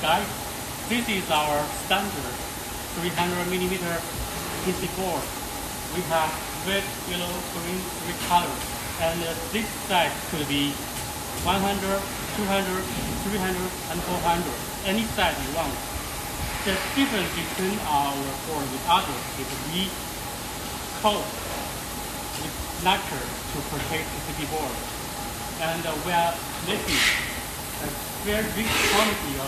guys, this is our standard 300 millimeter PC board. We have red, yellow, green, three colors. And uh, this size could be 100, 200, 300, and 400. Any size you want. The difference between our board with others is we coat with lacquer to protect the PC board. And uh, we are making a very big quantity of